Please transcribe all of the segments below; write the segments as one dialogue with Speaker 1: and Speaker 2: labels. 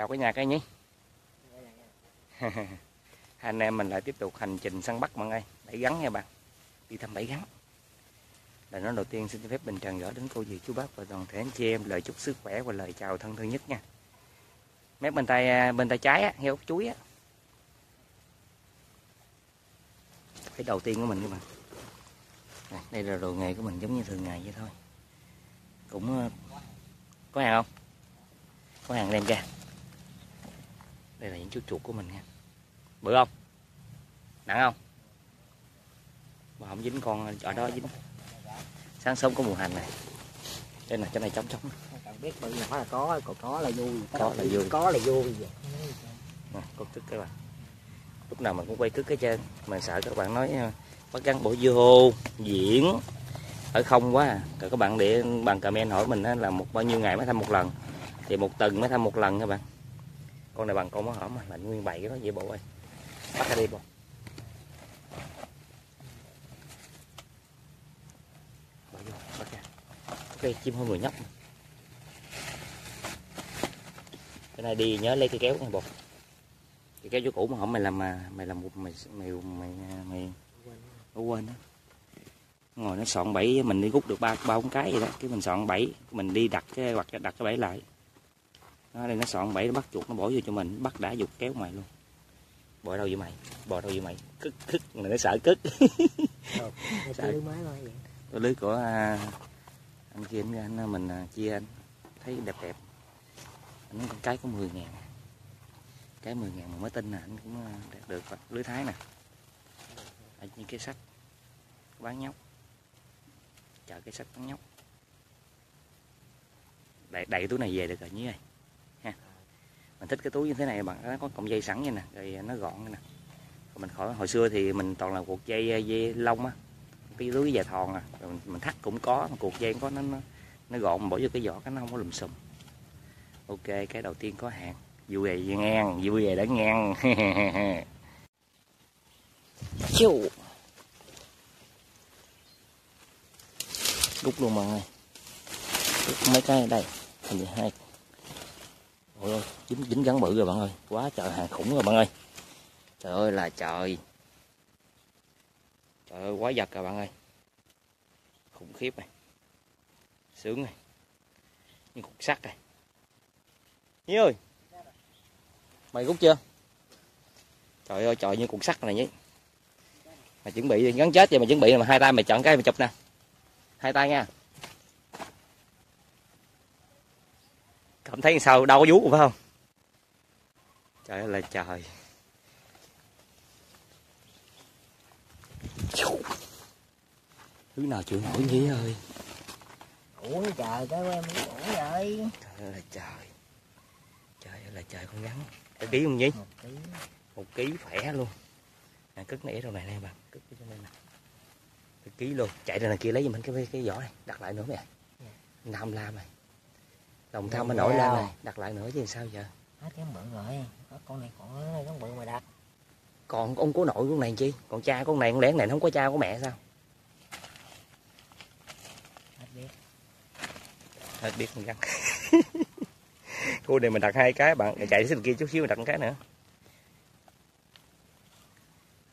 Speaker 1: chào cả nhà cái nhé. Hai anh em mình lại tiếp tục hành trình săn bắt bạn ơi bẫy gắn nha bạn. Đi thăm bẫy gắn. Lời nói đầu tiên xin phép bình trần gửi đến cô dì chú bác và toàn thể anh chị em lời chúc sức khỏe và lời chào thân thương nhất nha. Mép bên tay à, bên tay trái á heo chuối á. Cái đầu tiên của mình các bạn. Này, đây là đồ nghề của mình giống như thường ngày vậy thôi. Cũng à, có hàng không? Có hàng đem ra đây là những chú chuột của mình nha. Bự không? Nặng không? Mà không dính con ở đó dính. Sáng sớm có mùa hành này. Đây là chỗ này trống trống.
Speaker 2: Cần biết bự nhỏ là có, còn có là vui.
Speaker 1: Có là vui.
Speaker 2: Có là vui.
Speaker 1: nè con cứt các bạn lúc nào mình cũng quay cứt cái trên mà sợ các bạn nói ờ, bắt gắn bộ vô diễn. Ở không quá à. rồi các bạn để bằng comment hỏi mình là một bao nhiêu ngày mới thăm một lần. Thì một tuần mới thăm một lần các bạn con này bằng con mới hổm mà lạnh nguyên bầy cái đó dễ bộ ơi. Bắt ra đi, bộ. Bỏ vô, bắt ra. Ok chim hơn người nhóc. Cái này đi nhớ lấy cái kéo nha bột cái kéo chỗ cũ mà hổng mày làm mà mày làm một, mày mày mày mày nó quên đó ngồi nó soạn bẫy, mình đi rút được ba ba bốn cái vậy đó, cái mình soạn bẫy, mình đi đặt cái hoặc đặt cái bẫy lại nó đây nó soạn bẫy nó bắt chuột nó bỏ vô cho mình bắt đã dục kéo mày luôn. Bò đâu vậy mày? Bò đâu vậy mày? Cứt cứt mà nó sợ cứt
Speaker 2: vậy.
Speaker 1: cái lưới của à, anh kia anh, anh mình à, chia anh thấy đẹp đẹp. Anh cái có 10 ngàn. Cái 10 ngàn mà mới tin nè anh cũng à, đạt được lưới thái nè. Ở những cái sắt bán nhóc. Chợ cái sắt bán nhóc. Đầy, đầy túi này về được rồi nhí ơi mình thích cái túi như thế này bằng nó có cọng dây sẵn như nè rồi nó gọn nè. Còn mình khỏi hồi xưa thì mình toàn là cuộc dây dây lông á cái túi dài thòn à rồi mình, mình thắt cũng có mà cuộc dây cũng có nó nó, nó gọn bỏ vô cái vỏ cái nó không có lùm xùm. Ok cái đầu tiên có hàng vui về ngang vui về đã ngang. Chiu. rút luôn mọi người rút mấy cái ở đây hình như hai ôi ôi dính dính gắn bự rồi bạn ơi. Quá trời hàng khủng rồi bạn ơi. Trời ơi là trời. Trời ơi quá giật rồi bạn ơi. Khủng khiếp này. Sướng này. Như cục sắt này. Nhi ơi. Mày rút chưa? Trời ơi trời như cục sắt này nhé mày chuẩn bị gắn chết vậy mày chuẩn bị mà hai tay mày chọn cái mày chụp nè. Hai tay nha cảm thấy sao? Đau có vuốt phải không? Trời ơi là trời. Thứ nào chịu nổi nhí ơi?
Speaker 2: Ủa trời cái em ủa vậy.
Speaker 1: trời ơi là trời. Trời ơi là trời con rắn cái ký không nhí
Speaker 2: Một tí.
Speaker 1: một ký khỏe luôn. À, cất này ở đâu này nè bạn cất ở trong đây nè ký luôn. Chạy ra này kia lấy giùm mình cái cái vỏ này. Đặt lại nữa mày nam lam này lòng tham mới nổi lên này. Đặt lại nữa chứ sao giờ?
Speaker 2: Hết cái bự rồi. Con này còn con bự mà đặt.
Speaker 1: còn ông có nội con này chi? Còn cha con này con lén này nó không có cha có mẹ sao?
Speaker 2: Hết biết.
Speaker 1: hết biết con rắn cô này mình đặt hai cái bạn chạy xuống kia chút xíu mình đặt một cái nữa.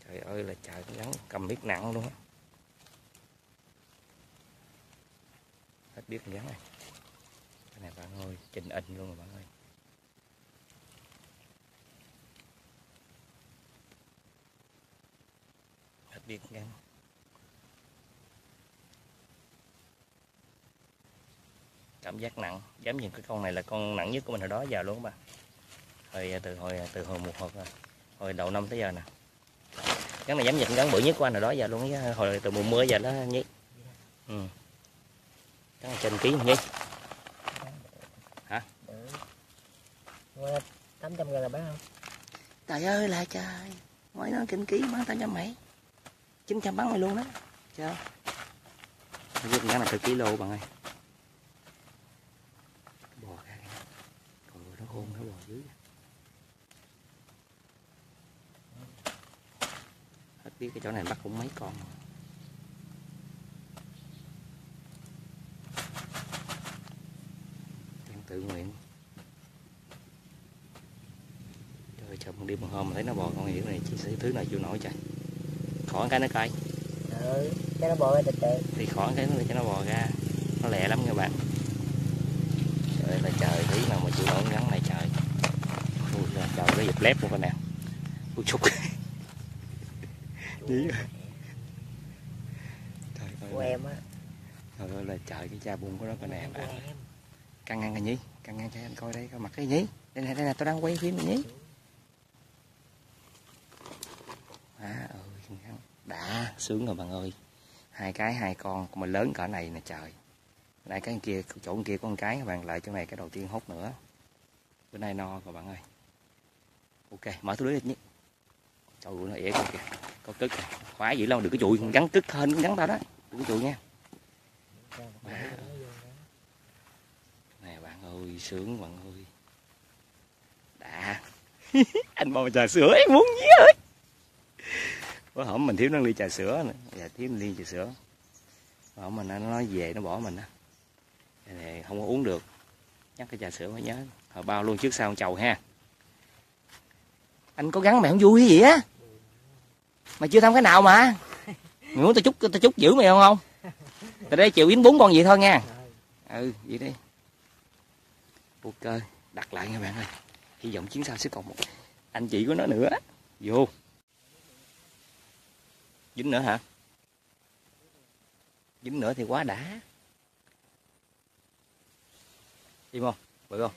Speaker 1: Trời ơi là trời con rắn cầm biết nặng luôn á. Hết biết con rắn này ơi trình in luôn rồi bạn ơi. Hết biết ngắn cảm giác nặng, dám nhìn cái con này là con nặng nhất của mình hồi đó giờ luôn các bạn. Hồi à, từ hồi à, từ hồi một hồi hồi đầu năm tới giờ nè. Cái này dám nhìn gắn bự nhất của anh hồi đó giờ luôn hồi từ mùa mưa giờ đó nhí. Ừ. Cái này trên ký nhí Hả?
Speaker 2: Bự. Qua 800 ngàn là bán không?
Speaker 1: trời ơi là trời. Mới nói trên ký bán tám trăm mấy. Chín trăm bán mày luôn đó. Chưa? Cái con này từ kilo bạn ơi? Bò ra còn nó hôn nó bò dưới. Hết biết cái chỗ này bắt cũng mấy con. Em tự nguyện trời chụp đi một hôm mà thấy nó bò con hiểu này chỉ thứ nào chịu nổi trời. Khỏi cái nó coi.
Speaker 2: Ừ cho nó bò ra từ
Speaker 1: thì khỏi cái nó cho nó bò ra. Nó lẹ lắm các bạn. Trời là trời tí nào mà chịu nổi con rắn này trời. Ui là trời nó giật lép luôn con nè. Ui chục. Dí. trời
Speaker 2: của
Speaker 1: ơi.
Speaker 2: em á.
Speaker 1: Trời ơi là trời cái cha bung của nó con nè
Speaker 2: của
Speaker 1: bạn. căng ngang rồi nhí căng ngang cho anh coi đây coi mặt cái nhí. Đây này đây này tôi đang quay phim nhí à ừ đã sướng rồi bạn ơi. Hai cái, hai con. Mà lớn cỡ này nè trời. Lại cái kia, chỗ kia có một cái, các bạn lại chỗ này cái đầu tiên hút nữa. Bữa nay no rồi bạn ơi. Ok, mở túi lưới nhé. Trời ơi, nó ỉa con kìa. Có cức khóa khoái dữ lâu được cái chụi gắn cức hơn gắn tao đó. Được cái chụi nha. Nè bạn ơi, sướng bạn ơi. Đã. Anh mong trà sữa, em muốn gì ơi bữa hổm mình thiếu nó ly trà sữa nữa dạ, thiếu ly trà sữa. Bữa hổm mình, nó nói về, nó bỏ mình á. Không có uống được. Nhắc cái trà sữa mới nhớ. Hồi bao luôn trước sau chầu ha. Anh có gắn mày không vui cái gì á. Mày chưa thăm cái nào mà. Mày muốn tao chúc tao chúc giữ mày không không? Tao đây chịu yến bốn con vậy thôi nha. Ừ vậy đi. Ok đặt lại nha bạn ơi. Hy vọng chuyến sau sẽ còn một anh chị của nó nữa. Vô dính nữa hả? Dính nữa thì quá đã. Im không? Bự không?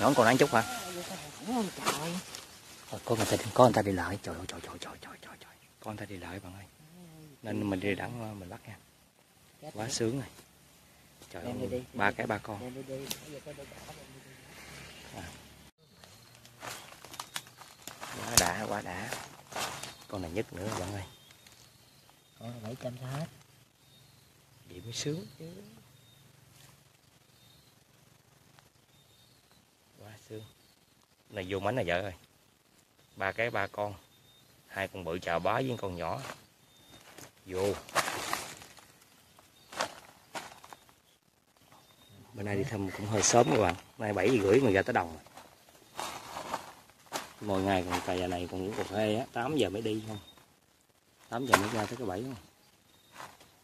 Speaker 1: Nhỏ còn ăn chút hả? Thôi, có người ta có người ta đi lại. Trời ơi trời trời trời trời trời trời. Có người ta đi lại bạn ơi. Nên mình đi đẳng mình bắt nha. Quá sướng rồi. Trời ơi ba cái ba con.
Speaker 2: Đi.
Speaker 1: quá đã quá đã con này nhất nữa bạn ơi.
Speaker 2: Con này bảy trăm sao hết.
Speaker 1: Vậy mới sướng chứ. Quá sướng. Này vô mảnh là vợ ơi. Ba cái ba con. Hai con bự chào bá với con nhỏ. Vô. Bữa nay đi thăm cũng hơi sớm các bạn. Nay bảy rưỡi mà ra tới đồng. rồi mỗi ngày còn cà này còn uống cà phê á tám giờ mới đi không? Tám giờ mới ra tới cái bảy không?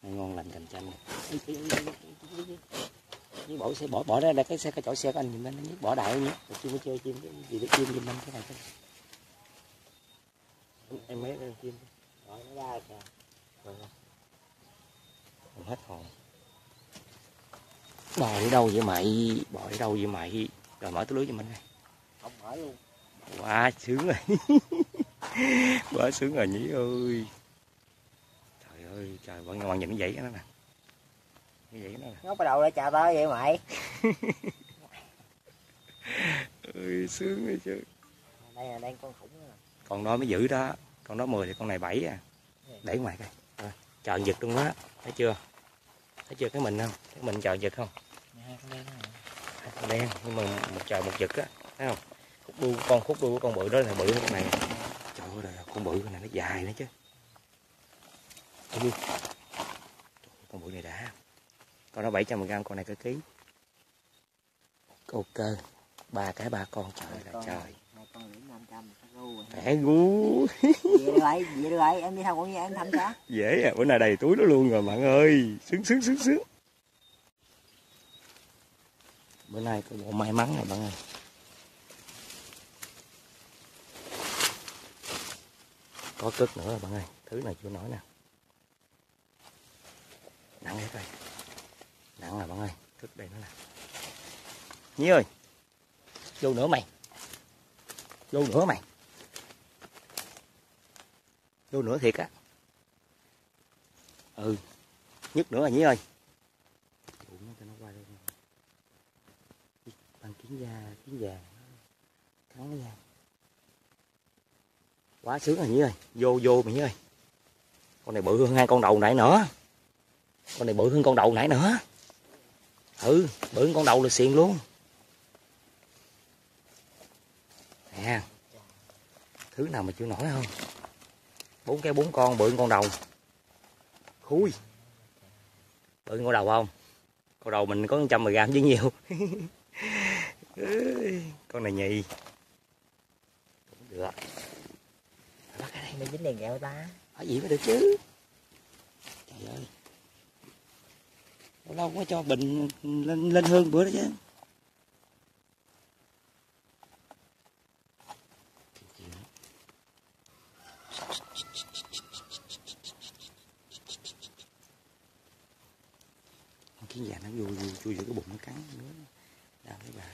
Speaker 1: Này ngon lành cành chanh với bỏ xe bỏ bỏ ra đây cái xe cái chỗ xe của anh nhìn anh nhé bỏ đại nhé? Chim có chơi chim cái gì để chim giùm anh cái này cái em, mấy em chim.
Speaker 2: Rồi nó ra kìa.
Speaker 1: Rồi. Không hết hồn. Bò đi đâu vậy mày? Bò đi đâu vậy mày? Rồi mở túi lưới cho mình này
Speaker 2: Không mở luôn
Speaker 1: quá sướng rồi. Quá sướng rồi nhí ơi. Trời ơi trời vẫn ngoan nhìn cái dãy đó nè. Cái dãy đó nè.
Speaker 2: Ngóc cái đầu lại chào tao vậy mày.
Speaker 1: Ơi sướng rồi chứ.
Speaker 2: Đây là đang con khủng nè
Speaker 1: con đó mới giữ đó. Con đó 10 thì con này 7 à. Để ngoài coi. Rồi, chờ giật luôn đó thấy chưa? Thấy chưa cái mình không? Cái mình chờ giật không?
Speaker 2: Hai con đen đó nè
Speaker 1: Hai con đen nhưng mà một chờ một giật á. Thấy không khúc đuôi con khúc đuôi của con bự đó là bự con này. Trời ơi con bự con này nó dài nữa chứ? Trời, con bự này đã. Con đó 700 gram con này cái ký. Ok. Ba cái ba con. Trời là
Speaker 2: Con.
Speaker 1: trời.
Speaker 2: Hai con lưỡng Nó Vậy rồi. Vậy rồi Em đi thăm con nhà em thăm sao
Speaker 1: dễ à bữa nay đầy túi nó luôn rồi bạn ơi. Sướng sướng sướng sướng. Bữa nay có bộ may mắn rồi bạn ơi có cất nữa rồi bạn ơi. Thứ này chưa nói nè. Nặng hết rồi nặng là bạn ơi. Cất đây nữa nè. Nhi ơi. Vô nữa mày. Vô nữa mày. Vô nữa thiệt á. Ừ. Nhất nữa rồi nhí ơi. Ủa, bằng kiến da kiến vàng cắn nó ra quá sướng rồi nhí ơi. Vô vô mày nhí ơi. Con này bự hơn hai con đầu nãy nữa. Con này bự hơn con đầu nãy nữa. Ừ bự hơn con đầu là xiên luôn. Nè, thứ nào mà chịu nổi không? Bốn cái bốn con, bự hơn con đầu. Khui. Bự hơn con đầu không? Con đầu mình có 110 gram chứ nhiều. Con này nhì. Cũng được.
Speaker 2: Mày dính đèn gẹo ta.
Speaker 1: Ở gì mới được chứ. Trời ơi. Lâu lâu quá cho bình lên lên hương bữa đó chứ. Con kiến già nó vui vui chui vô cái bụng nó cắn. Nữa đau cái bà.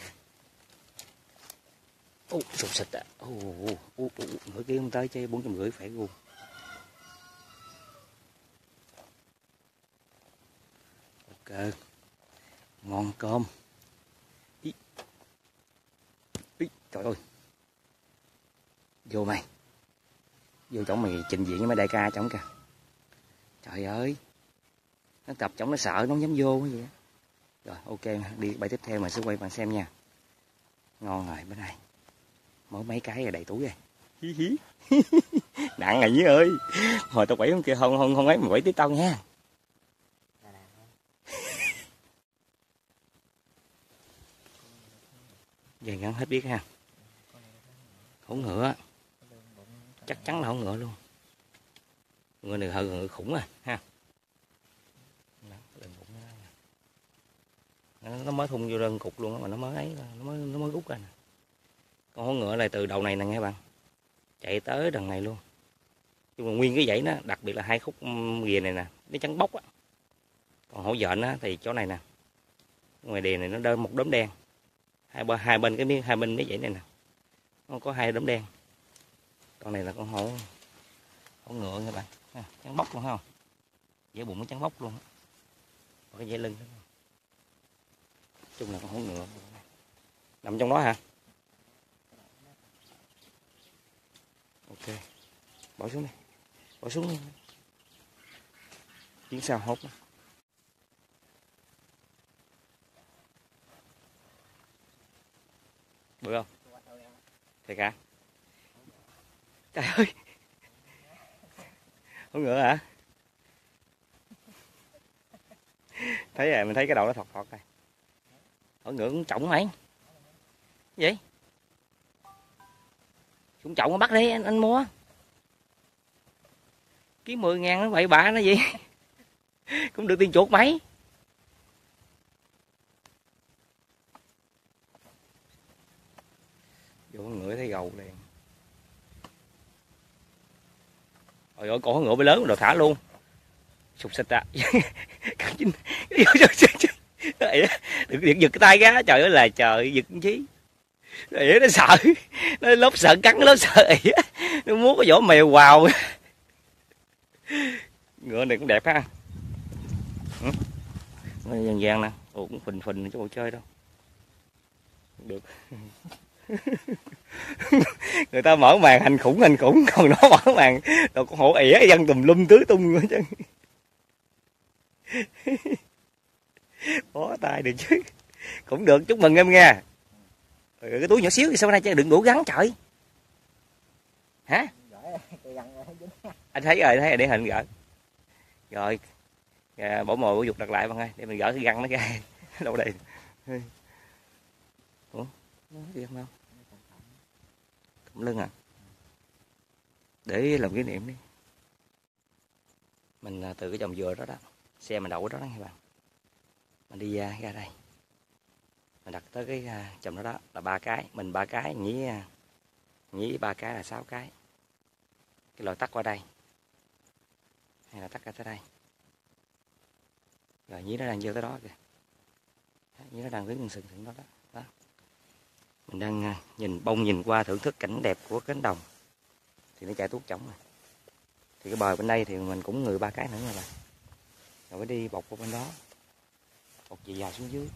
Speaker 1: Ồ, sụp xịt ạ, à. ô ô ồ, ô ngựa kia không tới chơi bốn trăm rưỡi phải luôn ok ngon cơm. Ý. Ý. trời ơi. Vô mày. Vô chỗ mày trình diễn với mấy đại ca trong kìa. Trời ơi. Nó tập trong nó sợ nó không dám vô cái gì á. Rồi ok đi bài tiếp theo mình sẽ quay bạn xem nha. Ngon rồi bên này mở mấy cái rồi đầy túi rồi hí hí. Nặng rồi nhí ơi. Hồi tao quẩy không kia không không không ấy mà quẩy tiếp tao nha. Giờ gắn hết biết ha. Hổ ngựa. Chắc chắn là hổ ngựa luôn. Ngựa này hơi ngựa khủng à ha. Nó. Mới thun vô đơn cục luôn mà nó mới ấy nó mới nó mới rút ra nè con hổ ngựa này từ đầu này nè nghe bạn. Chạy tới đằng này luôn. Nhưng mà nguyên cái dãy nó, đặc biệt là hai khúc ghìa này nè, nó trắng bóc á. Còn hổ dện á thì chỗ này nè. Ngoài đèn này nó đơn một đốm đen. Hai bên hai bên cái miếng, hai bên cái dãy này nè. Nó có hai đốm đen. Con này là con hổ hổ ngựa các bạn. Trắng bóc luôn không dễ bụng nó trắng bóc luôn. Còn cái dãy lưng đó. chung là con hổ ngựa. Nằm trong đó hả? Ok. Bỏ xuống đi. Bỏ xuống đi. Chuyến sao hốt bự không? Thiệt hả? Trời ơi. Không ngựa hả? Thấy rồi mình thấy cái đầu nó thọt thọt này. Ở ngựa cũng trọng mày vậy xuống trọng nó bắt đi anh, anh mua. Kiếm 10 ngàn nó bậy bạ nó gì cũng được tiền chuột mấy. Vô con ngựa thấy gầu liền. Rồi ơi con ngựa bị lớn rồi thả luôn. Sụp xịt à đừng giật cái tay ra trời ơi là trời giật chí ỉa nó sợ. Nó lốp sợ cắn lốp sợ ỉa. Nó muốn có vỏ mèo vào. Ngựa này cũng đẹp ha. Ừ. Nó dần dần nè. Ồ cũng phình phình cho bộ chơi đâu. Được. Người ta mở màn hành khủng hành khủng, còn nó mở màn đồ con hổ ỉa, dân tùm lum tứ tung nữa chứ. Bó tay được chứ. Cũng được, chúc mừng em nghe ừ, cái túi nhỏ xíu thì sau này chứ đừng đủ gắn trời? Hả? Anh thấy rồi thấy rồi để hình gỡ rồi à, bỏ mồi bỏ dục đặt lại bạn ơi để mình gỡ cái găng nó ra. Đâu đây ủa? Nó gì không đâu cụm lưng à? Để làm kỷ niệm đi. Mình à, từ cái dòng dừa đó đó xe mình đậu ở đó đó các bạn mình đi ra, ra đây mình đặt tới cái à, chồng đó đó là ba cái. Mình ba cái nhí à, nhí ba cái là sáu cái. Cái loại tắt qua đây. Hay là tắt ra tới đây. Rồi nhí nó đang vô tới đó kìa. Nhí nó đang đứng sừng sừng đó đó, đó. Mình đang à, nhìn bông nhìn qua thưởng thức cảnh đẹp của cánh đồng. Thì nó chạy tuốt chổng rồi. Thì cái bờ bên đây thì mình cũng người ba cái nữa rồi bạn rồi mới đi bọc qua bên đó. Bọc dài dài xuống dưới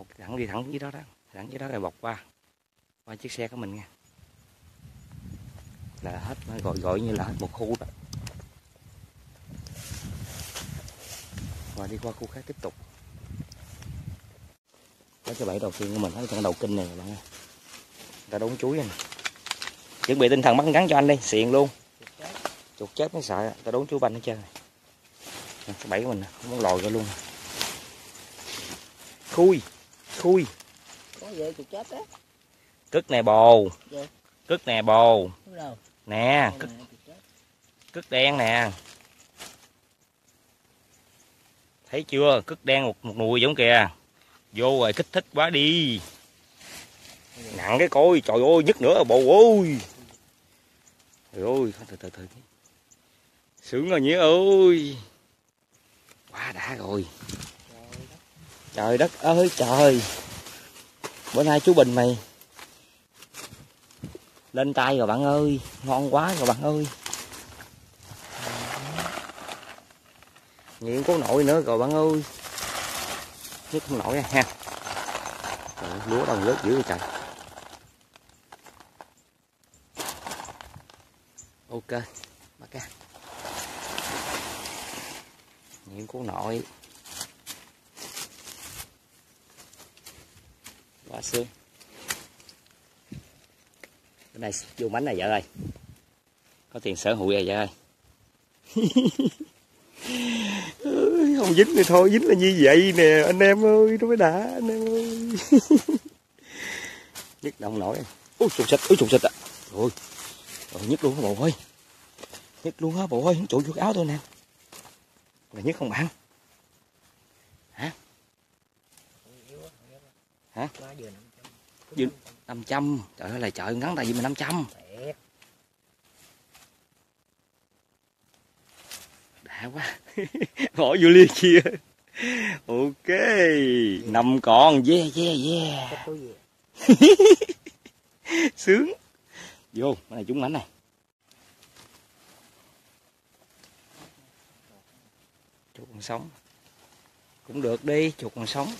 Speaker 1: một thẳng đi thẳng dưới đó đó, thẳng dưới đó rồi bọc qua qua chiếc xe của mình nha. Là hết gọi gọi như là hết một khu đó. Và đi qua khu khác tiếp tục. Đó cái bẫy đầu tiên của mình thấy cái đầu kinh này bạn ơi. Ta đốn chuối này chuẩn bị tinh thần bắt gắn cho anh đi, xiền luôn. Chuột chết mới sợ, ta đốn chuối banh hết trơn cái bẫy của mình không muốn lòi ra luôn. Khui
Speaker 2: á.
Speaker 1: Cất nè bồ.
Speaker 2: Dạ.
Speaker 1: cất nè bồ. Nè
Speaker 2: chết.
Speaker 1: cất đen nè. Thấy chưa? Cất đen một, một nùi giống kìa. Vô rồi kích thích quá đi. Nặng cái coi trời ơi nhức nữa bồ ơi. Trời ơi từ từ từ sướng rồi nhé ơi. Quá đã rồi trời đất ơi trời. Bữa nay chú bình mày lên tay rồi bạn ơi ngon quá rồi bạn ơi. Nghiện có nổi nữa rồi bạn ơi. Nhất không nổi ha. Trời, lúa đồng lớp dữ vậy trời. Ok bắt ra nghiện cuốn nội. Quá sướng cái này vô bánh này vợ ơi. Có tiền sở hữu rồi vợ ơi. Không dính thì thôi dính là như vậy nè. Anh em ơi nó mới đã anh em ơi. Nhức động nổi. Ui trục xịt ui trục xịt à rồi rồi nhức luôn hả bộ ơi. Nhức luôn hả bộ ơi. Trụ vô áo tôi nè. Là nhức không bạn Hả?
Speaker 2: Nằm.
Speaker 1: Vừa- 500 trời ơi là chợ ngắn tại vì mình 500
Speaker 2: Thiệt.
Speaker 1: đã quá. Bỏ vô lia chia ok. Năm con yeah yeah yeah. Sướng. Vô cái này trúng mảnh này. Chuột còn sống. Cũng được đi chuột còn sống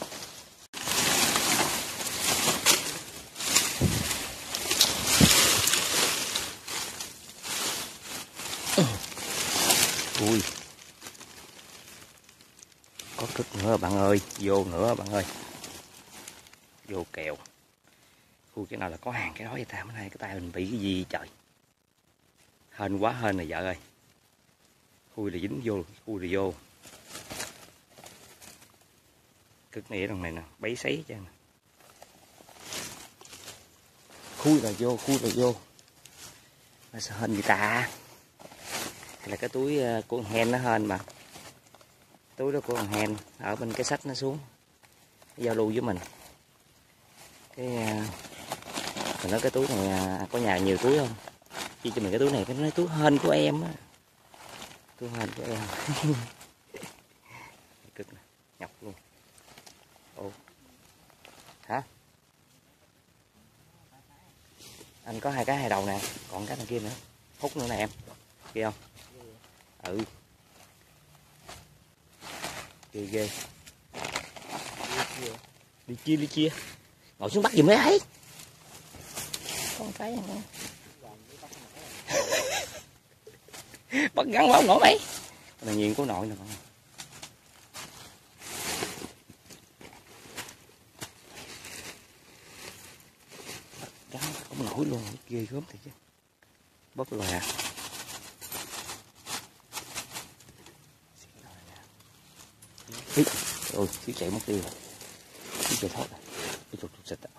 Speaker 1: ui. Có cứt nữa, bạn ơi. Vô nữa, bạn ơi. Vô kèo. Khui cái nào là có hàng cái đó vậy ta? Bữa nay cái tay mình bị cái gì trời? Hên quá, hên này vợ ơi. Khui là dính vô khui là vô. Cực nghĩa đằng này nè, bấy sấy cho nè khui là vô, khui là vô. Nó sao hên vậy ta? Là cái túi ờ, của con hen nó hên mà. Túi đó của con hen, ở bên cái sách nó xuống. Giao lưu với mình. Cái ờ, mình nói cái túi này ờ, có nhà nhiều túi không? Chi cho mình cái túi này, cái nói túi hên của em á. Túi hên của em. Cực nhọc luôn. Ồ. Hả? Anh có hai cái hai đầu nè, còn cái thằng kia nữa. Hút nữa nè em. Kia không? Ừ ghê ghê. Đi chia đi chia ngồi xuống bắt giùm mấy ấy. Con cái này bắt gắn báo nổi cái này nhìn của nội nè con. Gắn không nổi luôn ghê gớm thiệt chứ. Bất lòe Ý, ôi xíu chạy mất tiêu rồi xíu chạy thoát rồi cái chuột chuột xịt à.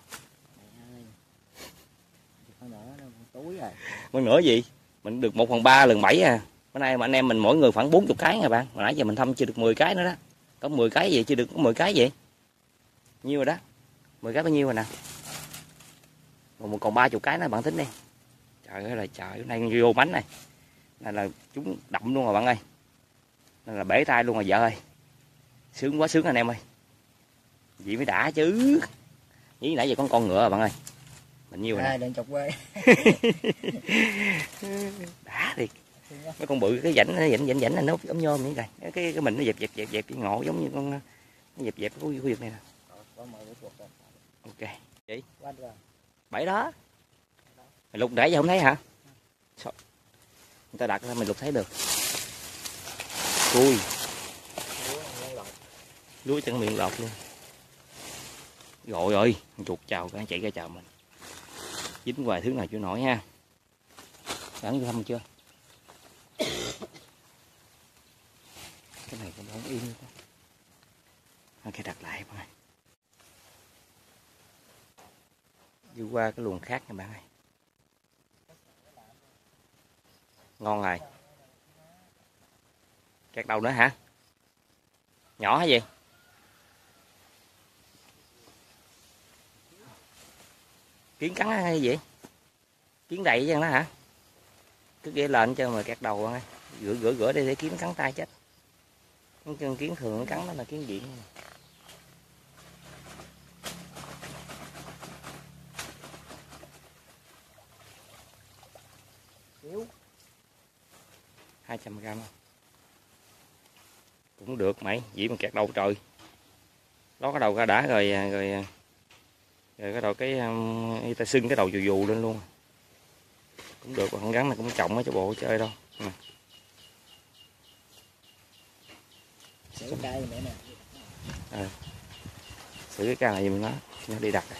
Speaker 2: Mẹ nữa.
Speaker 1: Mình nữa gì? Mình được 1 phần 3 lần 7 à. Bữa nay mà anh em mình mỗi người khoảng 40 cái nha bạn. Hồi nãy giờ mình thăm chưa được 10 cái nữa đó. Có 10 cái gì chưa được có 10 cái gì? Nhiêu rồi đó. 10 cái bao nhiêu rồi nè. Còn còn 30 cái nữa bạn tính đi. Trời ơi là trời, hôm nay vô bánh này. Này là chúng đậm luôn rồi bạn ơi. Nên là bể tay luôn rồi vợ ơi. Sướng quá sướng anh em ơi. Vậy mới đã chứ. Nghĩ nãy giờ con con ngựa rồi bạn ơi. Mình nhiêu rồi.
Speaker 2: À, đừng chọc quê.
Speaker 1: đã thiệt mấy con bự cái rãnh nó rãnh rãnh rãnh là nó ống nhôm như vậy cái cái mình nó dẹp dẹp dẹp dẹp cái ngộ giống như con nó dẹp dẹp cái khu vực này nè ok
Speaker 2: rồi.
Speaker 1: bảy đó mày lục nãy giờ không thấy hả Sao? người ta đặt ra mày lục thấy được ui
Speaker 2: Túi ngay lọt
Speaker 1: lúa chẳng miệng lọt luôn. Rồi ơi, chuột chào cái chạy ra chào mình. Dính hoài thứ này chưa nổi ha. Gắn vô thăm chưa? Cái này cũng không yên quá à, ok đặt lại mọi người đi qua cái luồng khác nha bạn ơi. Ngon rồi. Các đầu nữa hả? Nhỏ hay gì kiến cắn hay gì kiến đầy chứ đó hả? Cứ ghê lên cho mà kẹt đầu bạn ơi rửa rửa rửa đi để kiến cắn tay chết. Con kiến thường nó cắn nó là kiến diện
Speaker 2: Yếu.
Speaker 1: 200 gram. Cũng được mày, dĩ mà kẹt đầu trời. Đó cái đầu ra đã rồi rồi rồi cái đầu cái um, ta sưng cái đầu dù dù lên luôn. Cũng được con rắn này cũng trọng ở cho bộ chơi đâu.
Speaker 2: Xử cây mẹ nè.
Speaker 1: xử cái ca này giùm nó nó đi đặt. Rồi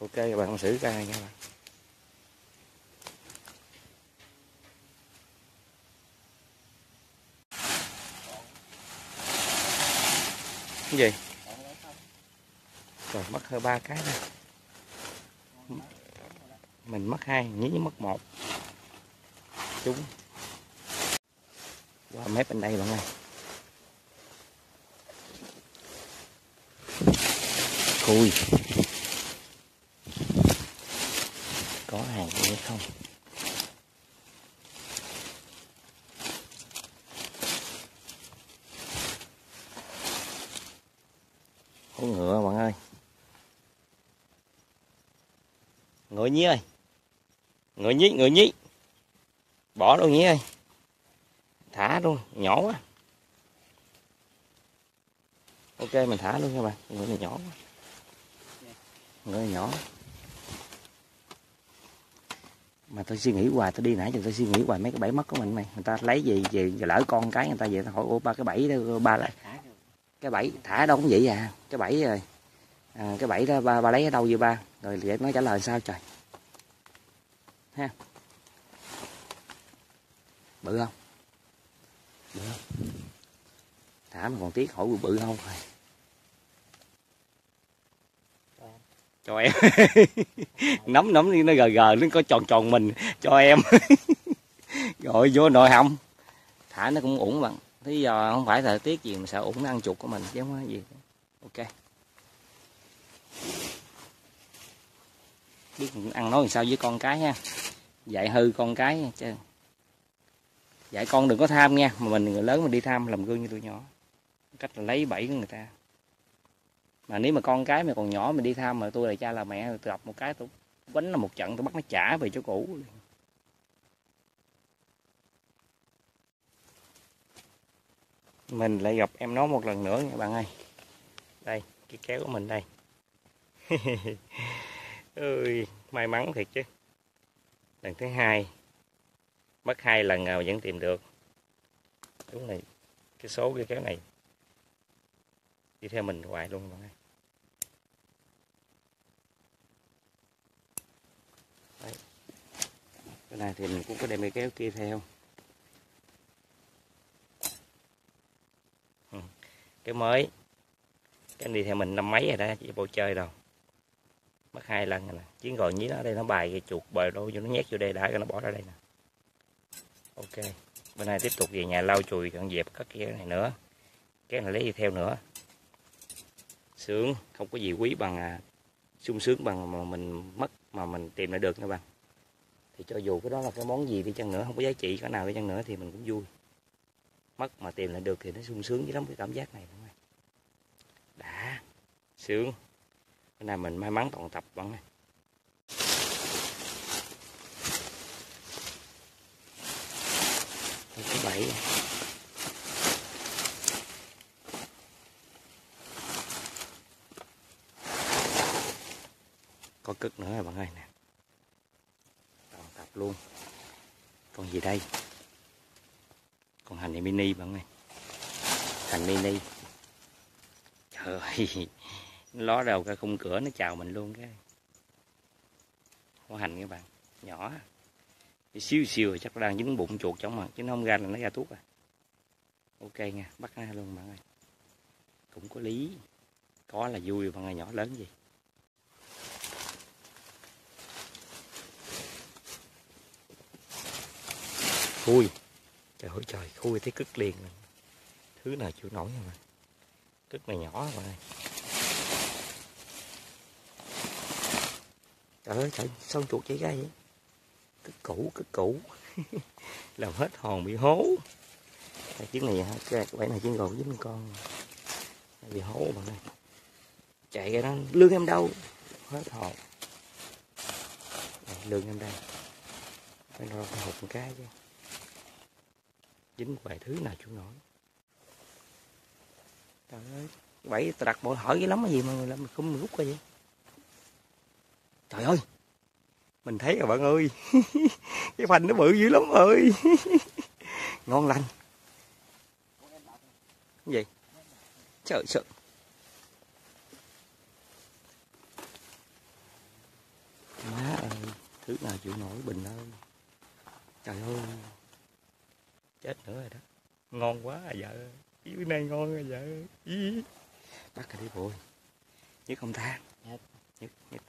Speaker 1: ok các bạn xử cái ca này nha bạn. Cái gì rồi, mất hơi ba cái này mình mất hai, nhí mất một. Chúng qua mép bên đây bạn ơi. Khui có hàng hay không có ngựa bạn ơi ngồi nhí ơi. Ngồi nhí ngồi nhí. Bỏ luôn nhí ơi. Thả luôn nhỏ quá. Ok mình thả luôn nha bạn người này nhỏ quá. Người này nhỏ. Mà tôi suy nghĩ hoài tôi đi nãy giờ tôi suy nghĩ hoài mấy cái bẫy mất của mình mày. Người ta lấy gì về lỡ con cái người ta về ta hỏi ô ba cái bẫy đó ba lại. Cái bẫy thả đâu cũng vậy à. Cái bẫy rồi à, cái bẫy đó ba ba lấy ở đâu vậy ba? Rồi để nó trả lời sao trời? Ha. Bự không? Bự không? Thả mà còn tiếc hỏi bự bự không? Rồi cho em. Nắm nắm đi nó gờ gờ, nó có tròn tròn mình. Cho em. Rồi, vô nội họng thả nó cũng ổn bằng. Thế giờ không phải thời tiết gì mà sợ ổn nó ăn chuột của mình chứ không có gì. Ok biết ăn nói làm sao với con cái ha. Dạy hư con cái chứ. Dạy con đừng có tham nha, mà mình người lớn mình đi tham làm gương như tụi nhỏ. Cách là lấy bẫy của người ta. Mà nếu mà con cái mà còn nhỏ mình đi tham mà tôi là cha là mẹ, tôi gặp một cái tôi quánh là một trận, tôi bắt nó trả về chỗ cũ. Mình lại gặp em nó một lần nữa nha bạn ơi. Đây, cái kéo của mình đây. ơi, may mắn thiệt chứ. Lần thứ hai, mất hai lần nào vẫn tìm được. Đúng này cái số cái kéo này đi theo mình hoài luôn bạn ơi. Đấy. cái này thì mình cũng có đem cái kéo kia theo. Ừ. cái mới, cái đi theo mình năm mấy rồi đó chỉ bộ chơi đâu mất hai lần rồi nè. Chiến gọi nhí nó đây nó bài cái chuột bời đôi cho nó nhét vô đây đã cho nó bỏ ra đây nè. Ok bên này tiếp tục về nhà lau chùi dọn dẹp các cái này nữa. Cái này lấy đi theo nữa. Sướng không có gì quý bằng à, sung sướng bằng mà mình mất mà mình tìm lại được nha bạn. Thì cho dù cái đó là cái món gì đi chăng nữa không có giá trị cái nào đi chăng nữa thì mình cũng vui. Mất mà tìm lại được thì nó sung sướng với lắm cái cảm giác này đúng không? Đã sướng cái này mình may mắn toàn tập bắn này thứ bảy có cất nữa rồi bạn ơi nè. Toàn tập luôn. Con gì đây? Con hành này mini bạn ơi. Hành mini. Trời ơi ló đầu cái khung cửa, nó chào mình luôn cái. Có hành các bạn, nhỏ. Thì xíu xíu chắc đang dính bụng chuột trong mà, chứ nó không ra là nó ra thuốc à. Ok nha, bắt ra luôn bạn ơi. Cũng có lý. Có là vui bạn ơi nhỏ lớn gì. Khui. Trời ơi, trời, khui thấy cứt liền thứ nào chịu nổi mà. Cứt này nhỏ mà. ơi trời ơi trời sao chuột chạy ra vậy? Cứt cũ cứt cũ làm hết hòn bị hố. Cái trứng này cái bẫy này trứng gầu dính con. Bị hố bạn ơi. Chạy ra nó lương em đâu? Hết hồn Đây, lương em đây. Phải lo phải hụt một cái chứ. Dính vài thứ nào chủ nổi. Trời ơi bẫy đặt bộ hỏi cái lắm cái gì mà mình không mình rút ra vậy trời ơi mình thấy rồi bạn ơi. Cái phanh nó bự dữ lắm ơi. Ngon lành. Cái gì? Trời sợ. Má ơi thứ nào chịu nổi bình ơi. Trời ơi. Chết nữa rồi đó. Ngon quá à vợ. Ơi bữa nay ngon rồi vợ. Ý. bắt rồi đi bụi nhất không ta
Speaker 2: Nhất.
Speaker 1: nhất nhất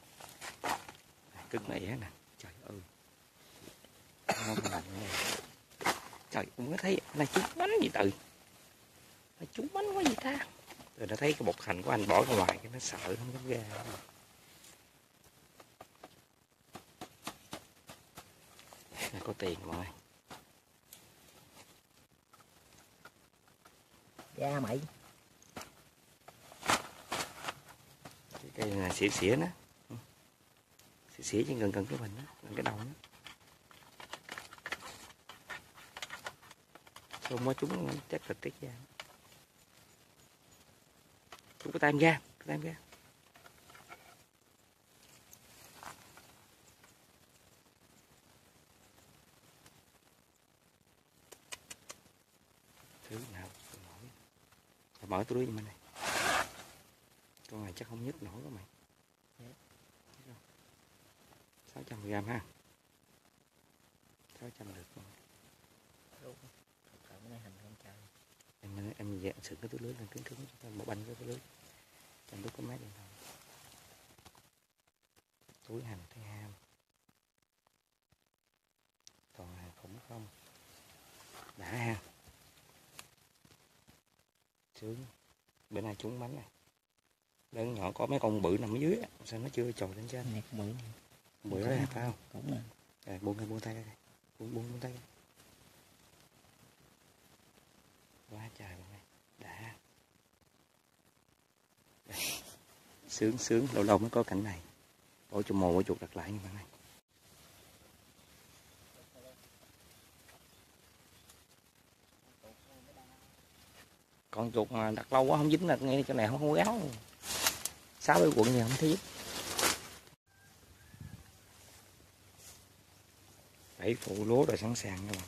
Speaker 1: cưng này á nè. Trời ơi. Nè trời cũng có thấy này trúng bánh gì từ. Này trúng bánh quá gì ta? Rồi nó thấy cái bột hành của anh bỏ ra ngoài cái nó sợ không dám ra này có tiền mọi người
Speaker 2: ra mày.
Speaker 1: Cái cây này xỉa xỉa nó Ừ xỉa chỉ gần gần cái mình đó gần cái đầu đó. không có chúng chắc là tiết ra chúng có tam em ra có ra thứ nào cũng nổi Rồi mở túi cho mình này. Con này chắc không nhức nổi các mày sáu trăm gram ha. Sáu trăm được không?
Speaker 2: Này trời
Speaker 1: em em dạng sừng cái túi lưới lên cứng cứng cho tao một banh cái túi lưới. Trong đút cái máy điện thoại túi hành thứ ham còn hàng khủng không? Đã ha. Sướng. Bữa nay trúng bánh này. Lớn nhỏ có mấy con bự nằm ở dưới sao nó chưa trồi lên trên?
Speaker 2: Này bự nè
Speaker 1: đó là phải không
Speaker 2: cũng nè
Speaker 1: rồi. Buông tay buông tay ra đây. Buông buông buông tay ra. Quá trời bạn ơi đã. Đây. sướng sướng. Lâu lâu mới có cảnh này. Ổ chuột mồ ổ chuột đặt lại như bạn ơi con chuột mà đặt lâu quá không dính là nghe chỗ này không có gáo sáu cái quận gì không thấy dính bảy phụ lúa rồi sẵn sàng các bạn.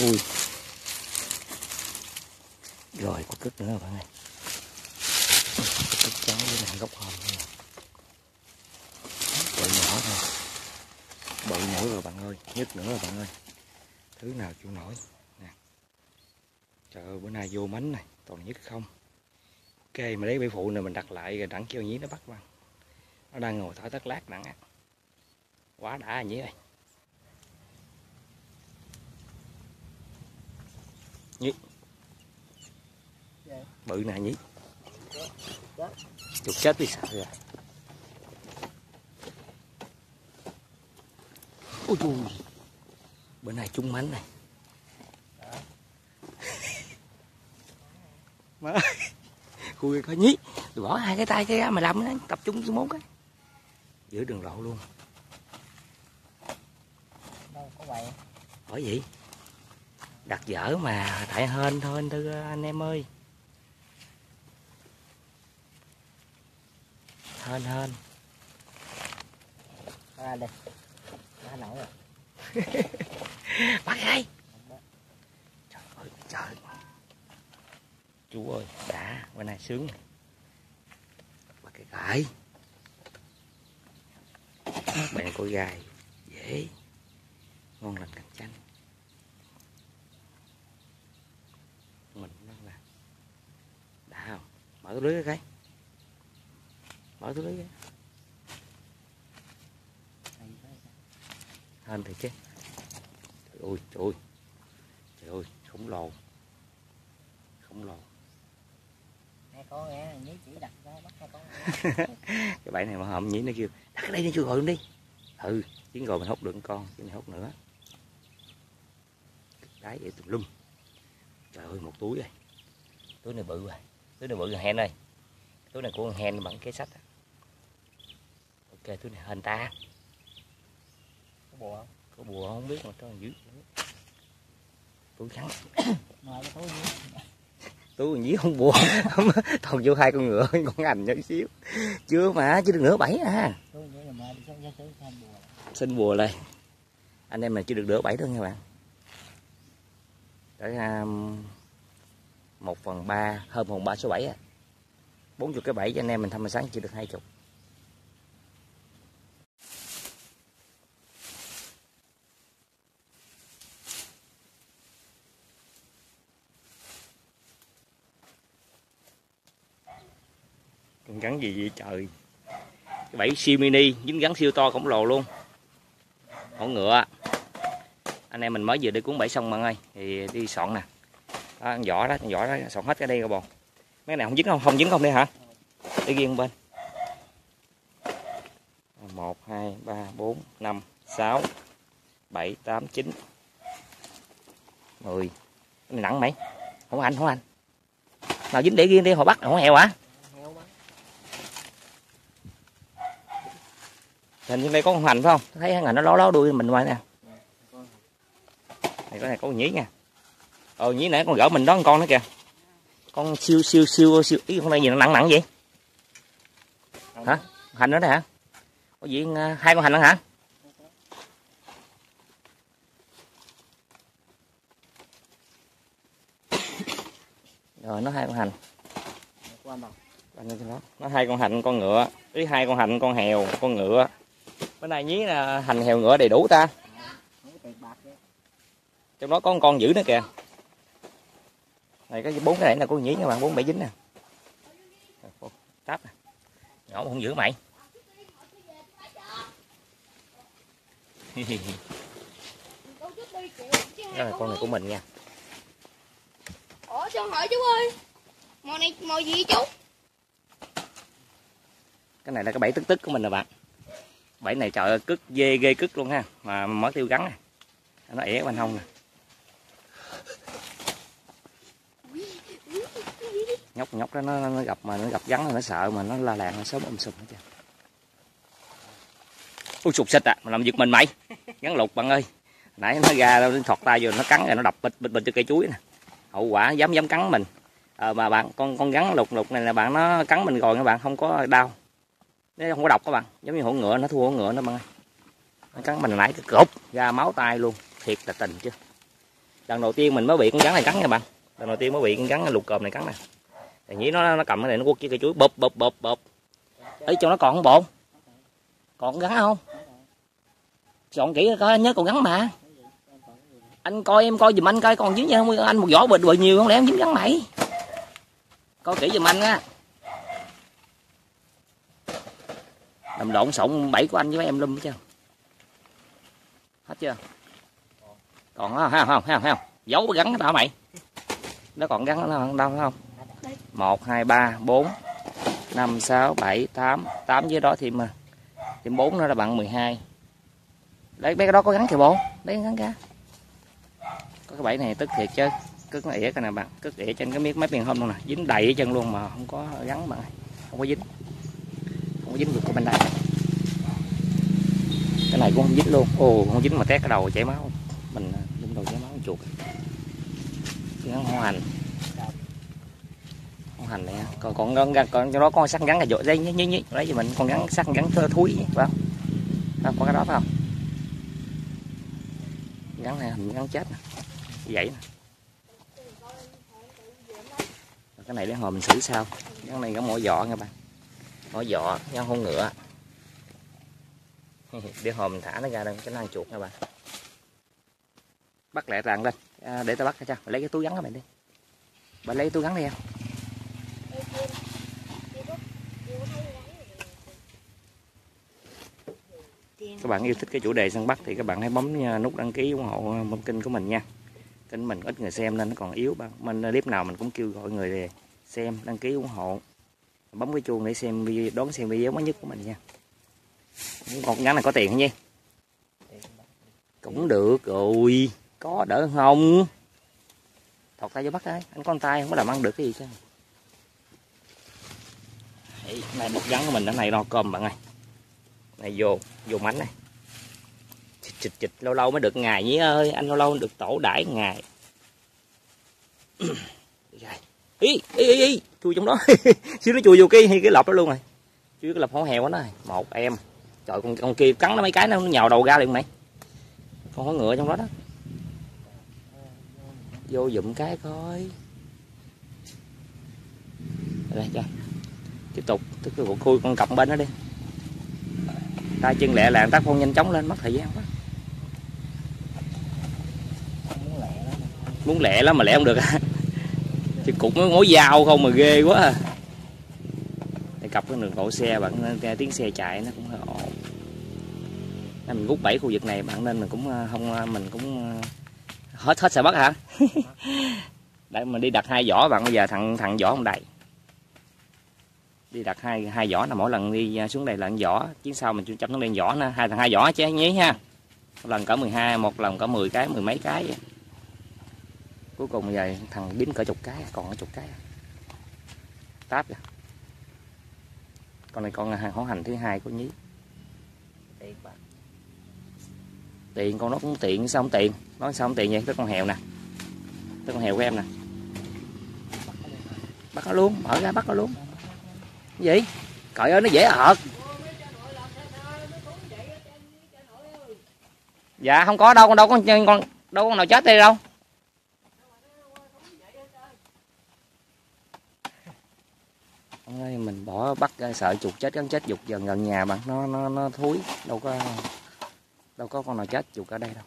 Speaker 1: Ui. Rồi, có cứt nữa bạn ơi. Cứt trắng với này gốc hòm nữa bự nhỏ thôi. Bự nổi rồi bạn ơi. Nhất nữa rồi bạn ơi. Thứ nào chịu nổi. Nè. Trời ơi bữa nay vô mánh này, toàn nhất không ok mà lấy bể phụ này mình đặt lại rồi đặng kêu nhí nó bắt vào. Nó đang ngồi thổi tắt lát đặng á. Quá đã nhí ơi. Nhí.
Speaker 2: Dạ.
Speaker 1: bự nè nhí.
Speaker 2: Chết.
Speaker 1: chuột chết đi sao rồi ôi chui bữa nay trúng mánh này. Má khui coi nhí. Rồi bỏ hai cái tay cái ra mà làm nó tập trung cho mốt cái giữa đường lộ luôn.
Speaker 2: Đâu có vậy
Speaker 1: hỏi gì đặt dở mà tại hên thôi anh tư anh em ơi. Hên hên.
Speaker 2: Ra đây. Ra nổi rồi.
Speaker 1: Bắt ngay trời ơi trời chú ơi đã bữa nay sướng này bắt cái gãi bạn này có gai dễ ngon lành cạnh chanh mình đang là đã không mở túi lưới cái. Mở túi lưới cái hên thì chứ. Trời ơi trời ơi. Trời ơi khổng lồ. Khổng lồ
Speaker 2: con nghe nhí chỉ đặt ra bắt hai con
Speaker 1: cái bẫy này mà hòm nhí nó kêu đặt cái đây đi chưa gọi luôn đi. Ừ chiến rồi mình hút được con chứ mình hút nữa. Đáy vậy tùm lum. Trời ơi một túi rồi. Túi này bự rồi. Túi này bự rồi hen ơi. Túi này của con hen bằng cái sách ok túi này hên ta.
Speaker 2: Có bùa không?
Speaker 1: Có bùa không biết mà có dưới túi trắng.
Speaker 2: Cái túi
Speaker 1: túi nhí không buồn. Còn vô hai con ngựa con ảnh nhỏ xíu. Chưa mà chưa được nửa bảy à. Xin bùa đây anh em mình chưa được nửa bảy thôi nha bạn. Tới um, một phần ba hơn phần ba số bảy à. Bốn chục cái bảy cho anh em mình thăm sáng chưa được hai chục. Gắn gì vậy trời? Cái bẫy siêu mini dính gắn siêu to khổng lồ luôn. Hổ ngựa. Anh em mình mới vừa đi cuốn bẫy xong bạn ơi thì đi soạn nè. Đó, con vỏ đó con vỏ đó soạn hết cái đây rồi bồ. Mấy cái này không dính không không dính không đây hả? Để riêng bên. Một hai ba bốn năm sáu bảy tám chín mười. Nặng mày. Không anh không anh. Nào dính để riêng đi họ bắt họ heo hả?
Speaker 2: heo
Speaker 1: hình như đây có con hành phải không? Thấy con hành nó ló ló đuôi mình ngoài nè. Này cái này, có con nhí nha. Ờ nhí nãy con gỡ mình đó, con con nữa kìa. Con siêu siêu siêu siêu. Ý, con này gì nó nặng nặng vậy? Hả? Hành đó đây hả? Có gì ờ, hai con hành nữa hả? Rồi, nó hai con hành nó hai con hành con ngựa. Ý, hai con hành con hèo, con ngựa bên này nhí là hành hèo ngựa đầy đủ ta. Trong đó có con con dữ nữa kìa. Này cái bốn cái này là con nhí các bạn bốn bảy dính nè. Rồi, táp nè. Nhỏ mà không giữ mày. Đó là con này của mình nha.
Speaker 3: Ủa cho hỏi chú ơi? Màu này màu gì chú?
Speaker 1: Cái này là cái bẫy tức tức của mình nè bạn bẫy này trời ơi cứt dê ghê cứt luôn ha. Mà mới tiêu gắn nè nó ỉa bên hông nè. Nhóc nhóc đó nó, nó gặp mà nó gặp rắn nó sợ mà nó la làng nó sớm um sùm hết trơn. Ui sụt xịt à mà làm giật mình mày. Gắn lục bạn ơi. Nãy nó ra nó thọt tay vô nó cắn rồi nó đập bịch bịch bịch cho cây chuối nè. Hậu quả dám dám cắn mình. Ờ, mà bạn con con gắn lục lục này là bạn nó cắn mình rồi các bạn không có đau nó không có độc các bạn. Giống như hổ ngựa, nó thua hổ ngựa nó bạn ơi. Nó cắn mình nãy cái cột, ra máu tay luôn. Thiệt là tình chứ. Lần đầu tiên mình mới bị con rắn này cắn nha bạn. Lần đầu tiên mới bị con rắn lục cọp này cắn nè. Thì nghĩ nó nó cầm cái này, nó quất chiếc cây chuối bụp bụp bụp bụp ấy cho nó còn không bộn còn con rắn không? Chọn kỹ coi nhớ còn rắn mà. Anh coi, em coi giùm anh coi, còn dính không? Anh một vỏ bịch bự nhiều không? Lẽ em dính rắn mày. Coi kỹ giùm anh á. Làm lộn xộn bẫy của anh với em lum hết chưa hết chưa? Còn đó thấy không ha không không giấu cái gắn đó mày? Nó còn gắn nó đâu, không? Một, hai, ba, bốn, năm, sáu, bảy, tám. Tám dưới đó thêm thêm bốn nữa là bằng 12 đấy, mấy cái đó có gắn kìa bố đấy gắn ra có cái bẫy này tức thiệt chứ. Cứ nó ỉa cái này bạn cứ ỉa trên cái miếng máy miền hôm luôn nè. Dính đầy ở chân luôn mà không có gắn bạn không có dính không dính được cái bên đây. Cái này cũng không dính luôn. Ồ không dính mà té cái đầu chảy máu. Mình à, đúng đầu chảy máu chuột. Cái gắn hoa hành. Hoa hành này à. còn còn con còn trong đó con sắt gắn là dội dây nhí nhí nhí. Lấy gì mình? Con gắn sắt gắn thơ thúi phải không? Đó, có cái đó phải không? Gắn này hình gắn chết nè. Vậy nè. Cái này để hồi mình xử sao. Gắn này có mỗi giỏ nha bạn hổ vỏ nhăn hôn ngựa. Để hồn thả nó ra đây cái nó ăn chuột nha bạn bắt lẹ tàn lên. À, để tao bắt cho lấy cái túi gắn đó mày đi. Bà lấy cái túi gắn đi em. Các bạn yêu thích cái chủ đề săn bắt thì các bạn hãy bấm à, nút đăng ký ủng hộ à, bấm kênh của mình nha. Kênh mình ít người xem nên nó còn yếu bạn mình à, clip nào mình cũng kêu gọi người xem đăng ký ủng hộ bấm cái chuông để xem video đón xem video mới nhất của mình nha. Một ngắn là có tiền hả nhi? Cũng được rồi. Có đỡ không? Thọt tay vô bắt đây anh con tay không có làm ăn được cái gì chứ? Đấy, này một rắn của mình ở này no cơm bạn ơi. Này vô vô mánh này. Chịch chịch chịch lâu lâu mới được ngày nhí ơi. Anh lâu lâu được tổ đãi ngày. Ý ý ý chui trong đó. Xíu nó chui vô cái cái lọc đó luôn rồi. Chui cái lọc hổ heo đó này. Một em. Trời, con con kia cắn nó mấy cái, nó nhào đầu ra liền mày. Con có ngựa trong đó đó. Vô dụm cái coi. Đây cho tiếp tục. Tức là khui con cọc bên đó đi. Tay chân lẹ làng, tác phong nhanh chóng lên, mất thời gian quá.
Speaker 2: Muốn lẹ lắm
Speaker 1: muốn lẹ lắm mà lẹ không được. à chứ cũng mới mối dao không mà ghê quá à. Cặp cái đường cổ xe, bạn nghe tiếng xe chạy nó cũng hơi ồn. Nên mình rút bảy khu vực này bạn nên mình cũng à, không à, mình cũng à, hết hết xe bắt hả? Để mình đi đặt hai vỏ bạn, bây giờ thằng thằng vỏ không đầy. Đi đặt hai hai vỏ là mỗi lần đi xuống đây là một vỏ chuyến sau mình chăm nó lên vỏ nữa hai thằng hai vỏ chứ nhí ha. Một lần cỡ 12 một lần cỡ 10 cái, mười mấy cái vậy cuối cùng giờ thằng bính cỡ chục cái còn có chục cái táp kìa. Con này con hổ hành thứ hai của nhí. Tiền con nó cũng tiện sao không tiện? Nói sao không tiện vậy? Tới con heo nè. Tới con heo của em nè. Bắt nó luôn mở ra bắt nó luôn. Cái gì? Cởi ơi nó dễ ợt dạ không có đâu con đâu có con đâu con nào chết đây đâu Ông ơi, mình bỏ bắt ra sợ chuột chết gắn chết dục gần gần nhà bạn. Nó nó nó thúi. Đâu có đâu có con nào chết chuột ở đây đâu.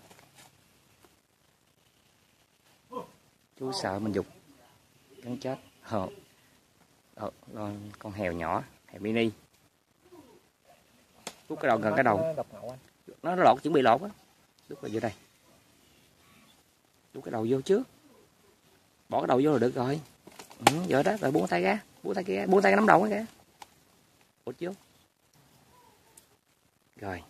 Speaker 1: Chú sợ mình dục. Gắn chết. Ờ. Ờ, con- con heo nhỏ heo mini. Rút cái đầu gần cái đầu.
Speaker 2: Nó
Speaker 1: nó lọt chuẩn bị lọt á. Rút vào vô đây. Rút cái đầu vô trước. Bỏ cái đầu vô là được rồi ừ, giờ đó rồi buông tay ra buông tay kia buông tay nắm đầu kìa. Ụt vô rồi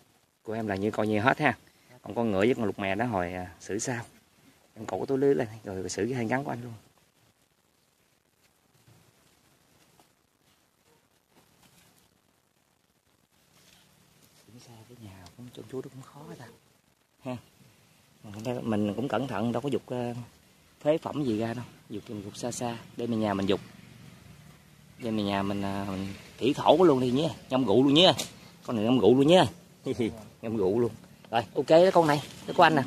Speaker 1: của em là như coi như hết ha. Còn con ngựa với con lục mè đó hồi à, xử sao? Em cổ của tôi lưới lên rồi xử cái hai ngắn của anh luôn. Đứng cái nhà cũng chú chú nó cũng khó ta. Ha. Mình- cũng cẩn thận đâu có dục à, phế phẩm gì ra đâu. Dục mình dục xa xa để mình nhà mình dục. Để mình nhà mình, à, mình thủy thổ luôn đi nhé ngâm rượu luôn nhé. Con này ngâm rượu luôn nhé. Ngâm rượu luôn. Rồi ok đó con này đó của anh nè.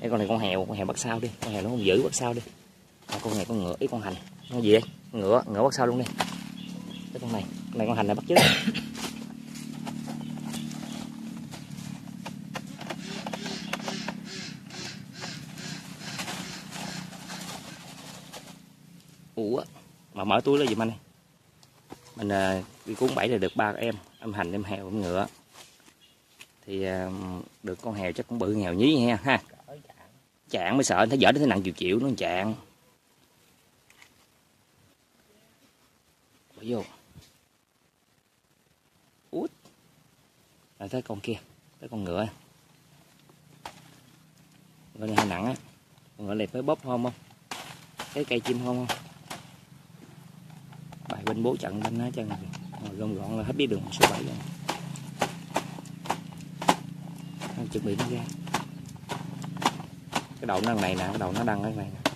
Speaker 1: Đây con này con hèo con hèo bắt sao đi. Con hèo nó không giữ bắt sao đi. À, con này con ngựa ý con hành. Con gì đây? Ngựa ngựa bắt sao luôn đi. Cái con này con này con hành này bắt trước ủa mà mở túi là gì anh mình à, đi cuốn bảy là được ba em em hành em heo em ngựa. Thì à, được con heo chắc cũng bự heo nhí ha ha.
Speaker 2: Chạng
Speaker 1: mới sợ thấy dở nó thấy nặng chịu chịu nó chạng. Bỏ vô. Út. Rồi tới con kia tới con ngựa. Con này hơi nặng á. Con ngựa này phải bóp hôm không cái cây chim hôm không lại bên bố trận bên nó chân rồi ờ, gom gọn là hết biết đường số 7 rồi. Đang chuẩn bị nó ra. Cái đầu nó này nè, cái đầu nó đăng cái này nè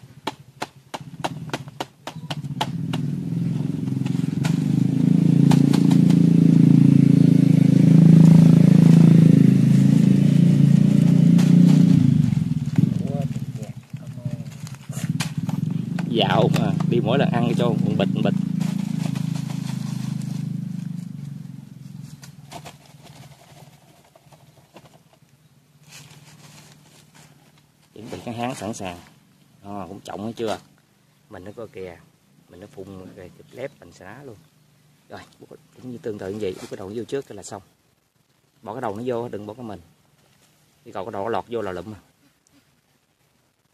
Speaker 2: của dạ ông ơi
Speaker 1: dạo mà đi mỗi lần ăn cho một bịch một bịch chuẩn bị cái háng sẵn sàng đó, cũng trọng hết chưa? Mình nó có kìa. Mình nó phun rồi chụp lép bằng xá luôn. Rồi cũng như tương tự như vậy bút cái đầu vô trước cái là xong. Bỏ cái đầu nó vô đừng bỏ cái mình. Cái cậu cái đầu nó lọt vô là lụm à.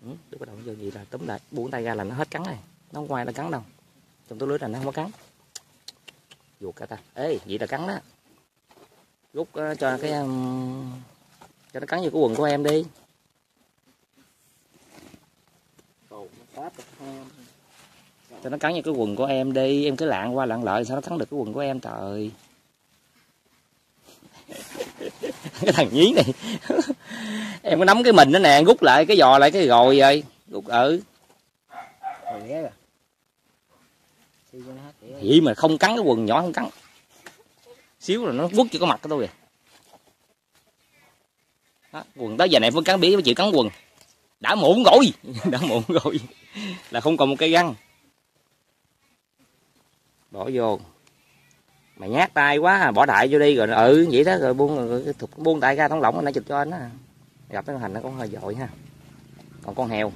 Speaker 1: Ừ, đưa cái đầu nó vô gì là túm lại buông tay ra là nó hết cắn này nó không ngoài là cắn đâu. Trong túi lưới là nó không có cắn. Ruột cả ta. Ê vậy là cắn đó. Rút ờ, cho cái um, cho nó cắn vô cái quần của em đi
Speaker 2: Cầu nó táp được ham
Speaker 1: cho nó cắn vô cái quần của em đi em cứ lạng qua lạng lại sao nó cắn được cái quần của em trời? Cái thằng nhí này. Em có nắm cái mình đó nè rút lại cái giò lại cái rồi rồi rút ừ.
Speaker 2: Nó hết kìa.
Speaker 1: vậy mà không cắn cái quần nhỏ không cắn. Xíu là nó quất cho cái mặt của tôi kìa. Đó, quần tới giờ này vẫn cắn bỉ mới chịu cắn quần. Đã muộn rồi đã muộn rồi. Là không còn một cây răng bỏ vô. Mày nhát tay quá à, bỏ đại vô đi rồi ừ vậy đó rồi buông rồi, thục buông tay ra thóng lỏng nó chụp cho anh á. Gặp cái hình nó cũng hơi dội ha. Còn con heo.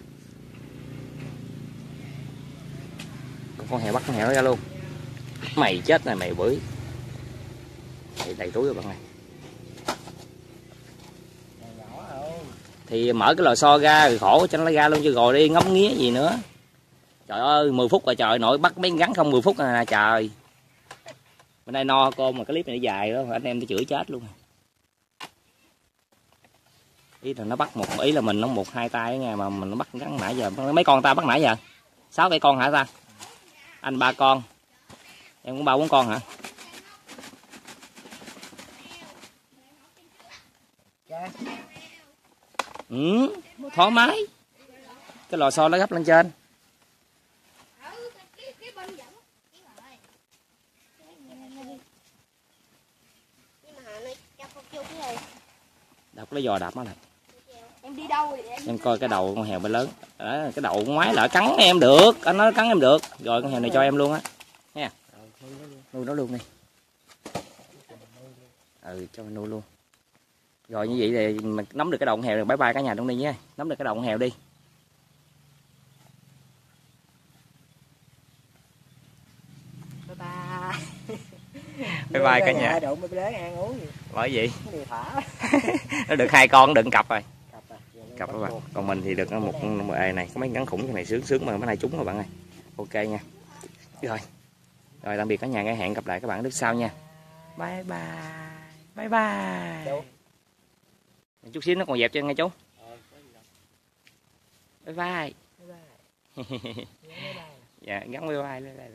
Speaker 1: Còn con heo bắt con heo nó ra luôn. Mày chết này mày bưởi. Đầy, đầy túi rồi bạn này thì mở cái lò xo ra rồi khổ cho nó ra luôn chứ rồi đi ngắm nghía gì nữa trời ơi 10 phút rồi trời, nội bắt mấy gắn không 10 phút à trời. Bữa nay no con mà cái clip này dài đó anh em tôi chửi chết luôn. Ý là nó bắt một, ý là mình nó một hai tay nghe, mà mình nó bắt gắn nãy giờ. Mấy con ta bắt nãy giờ? Sáu cái con hả ta? Anh ba con. Em cũng ba bốn con hả? Ừ thoải mái. Cái lò xo nó gấp lên trên
Speaker 3: Ừ, cái cái bên dẫn cái rồi nhưng mà nó cho con vô cái này
Speaker 1: đập cái giò đập nó này
Speaker 3: em đi đâu rồi em
Speaker 1: em coi cái đầu con heo bên lớn. Đó, cái đầu con ngoái lại cắn em được. Anh nói cắn em được. Rồi con heo này cho em luôn á.
Speaker 2: Đi.
Speaker 1: nuôi nó luôn đi. Ừ cho nuôi luôn. Rồi như vậy thì mình nắm được cái đầu con heo rồi bye bye cả nhà luôn đi nhé. Nắm được cái đầu con heo đi
Speaker 2: Bye bye
Speaker 1: cả nhà. Bởi vậy.
Speaker 2: Nó
Speaker 1: được hai con đựng cặp rồi.
Speaker 2: Cặp à.
Speaker 1: Các bạn. còn mình thì được một một ề này. Có mấy ngắn khủng cái này sướng sướng mà. Mấy này trúng rồi bạn ơi. Ok nha. Rồi. Rồi tạm biệt cả nhà. Nghe hẹn gặp lại các bạn lúc sau nha. Bye bye. Bye bye. Chút xíu nó còn dẹp cho nghe chú.
Speaker 2: Ờ,
Speaker 1: bye.
Speaker 2: Bye bye.
Speaker 1: dạ gắn bye bye. Lên đây